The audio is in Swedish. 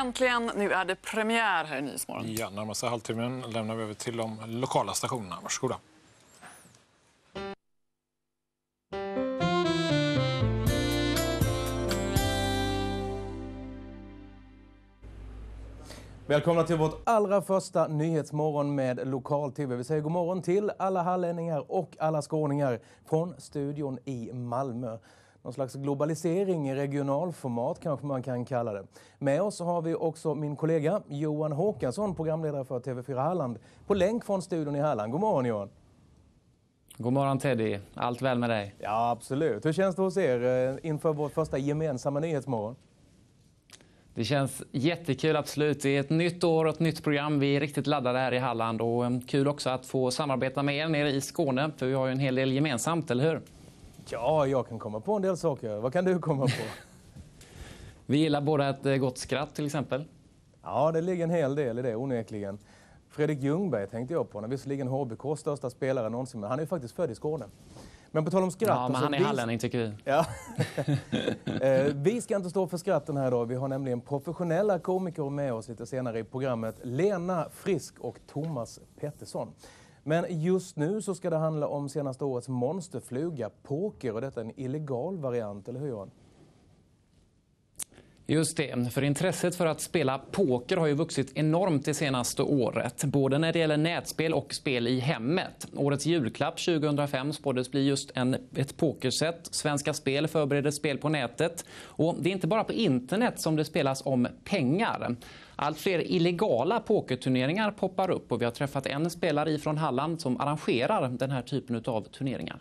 äntligen, nu är det premiär här i Nyhetsmorgon. Ja, närmaste halvtimmen lämnar vi över till de lokala stationerna. Varsågoda. Välkomna till vårt allra första Nyhetsmorgon med lokal-tv. Vi säger god morgon till alla hallänningar och alla skåningar från studion i Malmö. Någon slags globalisering i regionalformat kanske man kan kalla det. Med oss har vi också min kollega Johan Håkansson, programledare för TV4 Halland, på länk från studion i Halland. God morgon Johan! God morgon Teddy, allt väl med dig? Ja absolut. Hur känns det hos er eh, inför vårt första gemensamma Nyhetsmorgon? Det känns jättekul absolut. Det är ett nytt år och ett nytt program. Vi är riktigt laddade här i Halland och eh, kul också att få samarbeta med er nere i Skåne för vi har ju en hel del gemensamt, eller hur? Ja, jag kan komma på en del saker. Vad kan du komma på? Vi gillar båda ett eh, gott skratt till exempel. Ja, det ligger en hel del i det onekligen. Fredrik Ljungberg tänkte jag på. Han är visserligen HBKs största spelare någonsin, men han är faktiskt född i Skåne. Men på tal om skratt... Ja, men han är vi... hallänning tycker vi. Ja. Eh, vi ska inte stå för skratten här idag. Vi har nämligen professionella komiker med oss lite senare i programmet. Lena Frisk och Thomas Pettersson. Men just nu så ska det handla om senaste årets monsterfluga, poker. Och detta är en illegal variant, eller hur Johan? Just det, för intresset för att spela poker har ju vuxit enormt det senaste året. Både när det gäller nätspel och spel i hemmet. Årets julklapp 2005 spåddes bli just en, ett pokerset. Svenska Spel förbereder spel på nätet. Och det är inte bara på internet som det spelas om pengar. Allt fler illegala pokerturneringar poppar upp och vi har träffat en spelare ifrån Halland som arrangerar den här typen av turneringar.